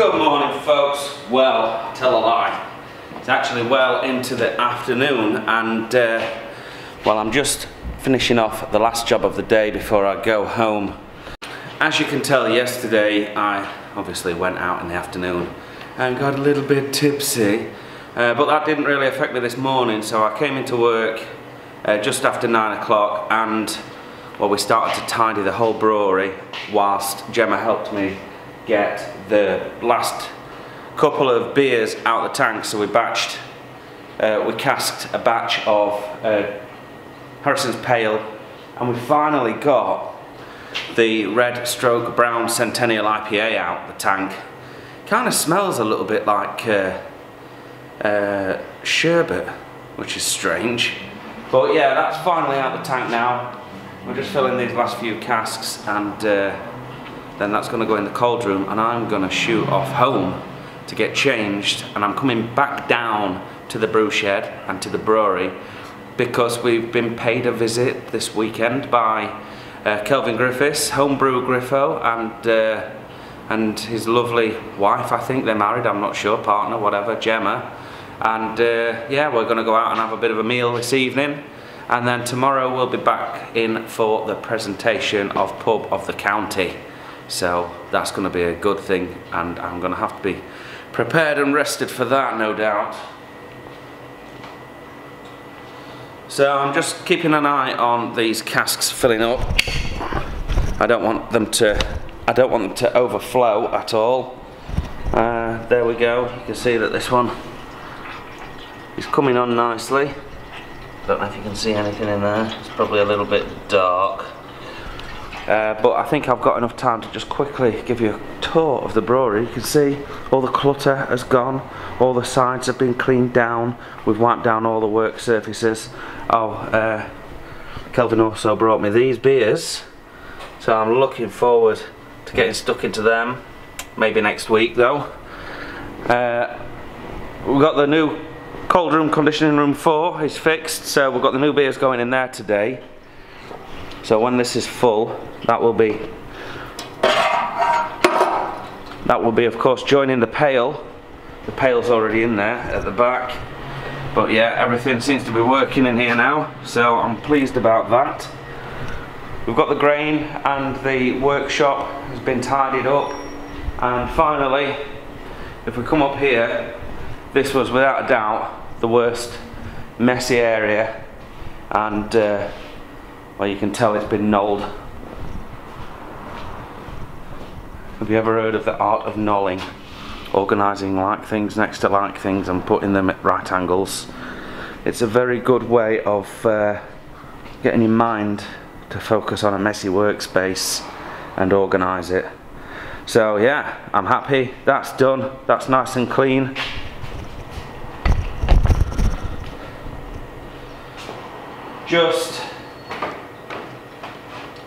Good morning folks. Well, tell a lie. It's actually well into the afternoon and uh, well I'm just finishing off the last job of the day before I go home. As you can tell yesterday I obviously went out in the afternoon and got a little bit tipsy uh, but that didn't really affect me this morning so I came into work uh, just after 9 o'clock and well we started to tidy the whole brewery whilst Gemma helped me get the last couple of beers out the tank. So we batched uh, we casked a batch of uh, Harrison's Pale and we finally got the red stroke brown centennial IPA out the tank. Kind of smells a little bit like uh, uh, sherbet which is strange. But yeah that's finally out the tank now. We're just filling these last few casks and uh, then that's going to go in the cold room and I'm going to shoot off home to get changed and I'm coming back down to the brew shed and to the brewery because we've been paid a visit this weekend by uh, Kelvin Griffiths, homebrew Griffo and uh, and his lovely wife, I think they're married, I'm not sure, partner, whatever, Gemma. And uh, yeah, we're going to go out and have a bit of a meal this evening and then tomorrow we'll be back in for the presentation of Pub of the County. So that's going to be a good thing and I'm going to have to be prepared and rested for that no doubt. So I'm just keeping an eye on these casks filling up. I don't want them to I don't want them to overflow at all. Uh, there we go. You can see that this one is coming on nicely. Don't know if you can see anything in there. It's probably a little bit dark. Uh, but I think I've got enough time to just quickly give you a tour of the brewery. You can see all the clutter has gone, all the sides have been cleaned down, we've wiped down all the work surfaces. Oh, uh, Kelvin also brought me these beers, so I'm looking forward to getting stuck into them, maybe next week though. Uh, we've got the new Cold room conditioning room 4 is fixed, so we've got the new beers going in there today. So when this is full, that will be that will be of course joining the pale. The pale's already in there at the back. But yeah, everything seems to be working in here now, so I'm pleased about that. We've got the grain and the workshop has been tidied up. And finally, if we come up here, this was without a doubt the worst messy area and uh, well you can tell it's been knolled. Have you ever heard of the art of knolling? Organising like things next to like things and putting them at right angles. It's a very good way of uh, getting your mind to focus on a messy workspace and organise it. So yeah, I'm happy, that's done, that's nice and clean. just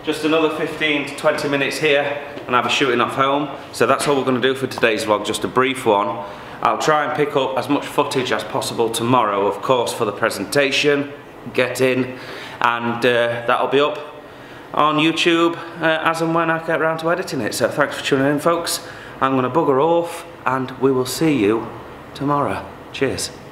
just another 15 to 20 minutes here and I'll be shooting off home. So that's all we're going to do for today's vlog just a brief one. I'll try and pick up as much footage as possible tomorrow of course for the presentation get in and uh, that'll be up on YouTube uh, as and when I get around to editing it. So thanks for tuning in folks. I'm going to bugger off and we will see you tomorrow. Cheers